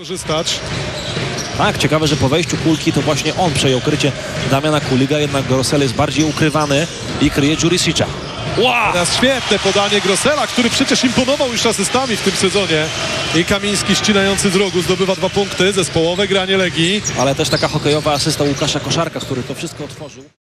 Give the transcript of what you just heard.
korzystać. Tak, ciekawe, że po wejściu kulki to właśnie on przejął krycie Damiana Kuliga, jednak Grosel jest bardziej ukrywany i kryje Jurisicia. Wow! Teraz świetne podanie Grossela, który przecież imponował już asystami w tym sezonie. I Kamiński ścinający z rogu zdobywa dwa punkty. Zespołowe granie Legii. Ale też taka hokejowa asysta Łukasza Koszarka, który to wszystko otworzył.